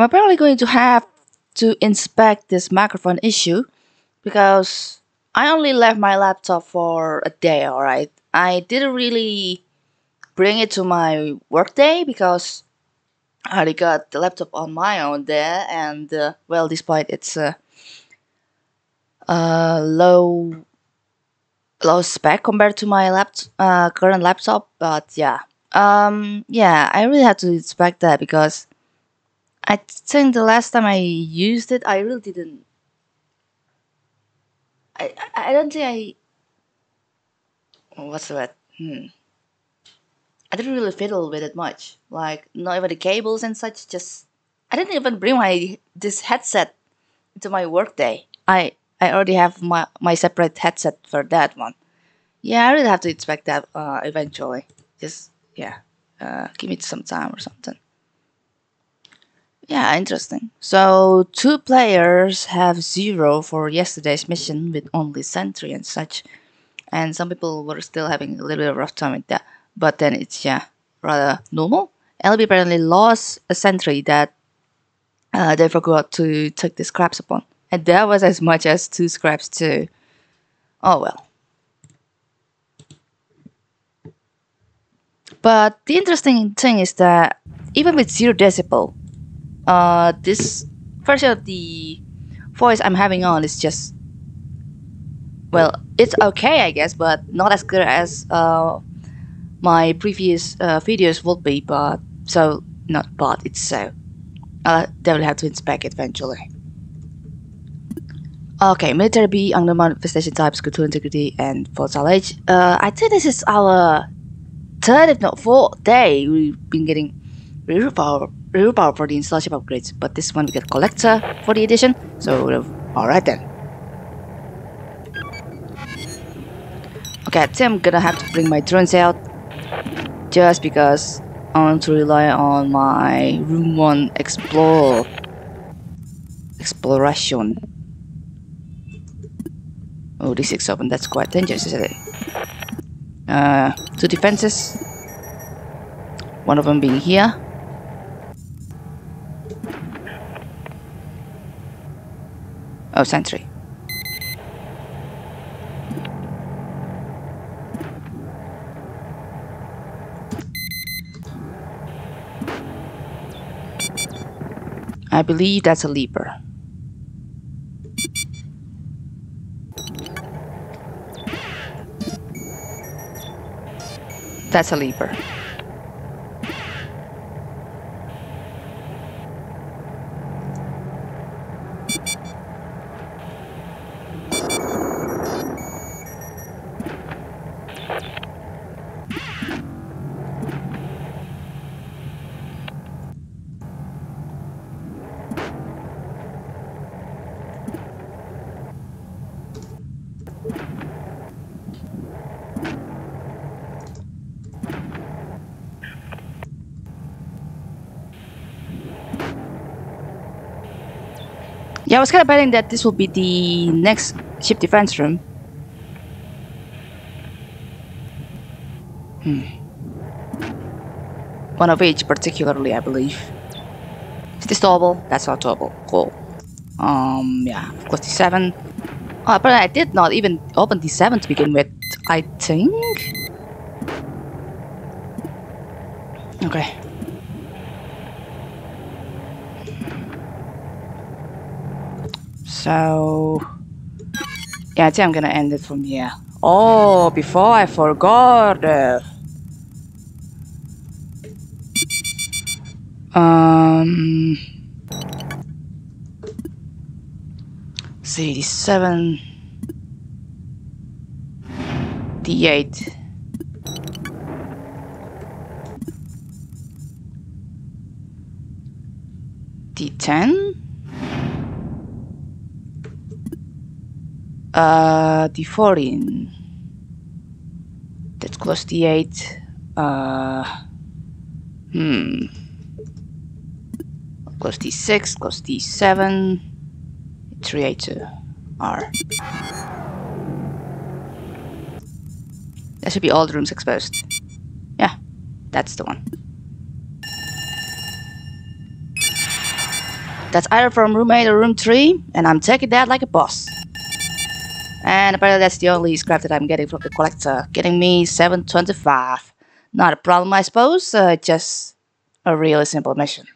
I'm apparently going to have to inspect this microphone issue because I only left my laptop for a day, alright? I didn't really bring it to my workday because I already got the laptop on my own there, and uh, well, despite its uh, uh, low low spec compared to my laptop uh, current laptop, but yeah, um, yeah, I really had to inspect that because I think the last time I used it, I really didn't. I I don't think I. What's the word? Hmm. I didn't really fiddle with it much. Like not even the cables and such. Just I didn't even bring my this headset to my workday. I I already have my my separate headset for that one. Yeah, I really have to expect that uh, eventually. Just yeah, uh, give me some time or something. Yeah, interesting. So two players have zero for yesterday's mission with only sentry and such, and some people were still having a little bit of rough time with that. But then it's yeah rather normal. LB apparently lost a sentry that uh, they forgot to take the scraps upon, and that was as much as two scraps too. Oh well. But the interesting thing is that even with zero decibel, uh, this version of the voice I'm having on is just well, it's okay, I guess, but not as good as uh, my previous uh, videos would be. But so not but it's so. I'll definitely have to inspect it eventually. Okay, military B, under manifestation types, cultural integrity, and volatile age. Uh, I think this is our third, if not fourth day we've been getting real power, power for the installation upgrades. But this one we get collector for the edition. So alright then. Okay, I think I'm gonna have to bring my drones out just because I want to rely on my room one explore exploration. Oh, this is open. That's quite dangerous, isn't it? Uh, two defenses. One of them being here. Oh, sentry. I believe that's a leaper. That's a leaper. Yeah, I was kind of betting that this will be the next ship defense room. Hmm. One of each, particularly, I believe. Is this double? That's not double. Cool. Um, yeah, of course, the 7. Oh, but I did not even open the 7 to begin with, I think? Okay. So, yeah, I think I'm gonna end it from here. Oh, before I forgot. Uh, um, seven, D eight. D10 uh the 14 that's close to 8 uh hmm. Close to 6 close to 7 382 R. That should be all the rooms exposed. Yeah that's the one. That's either from room 8 or room 3, and I'm taking that like a boss. And apparently that's the only scrap that I'm getting from the collector, getting me 725. Not a problem I suppose, uh, just a really simple mission.